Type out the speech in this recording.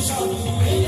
Show me.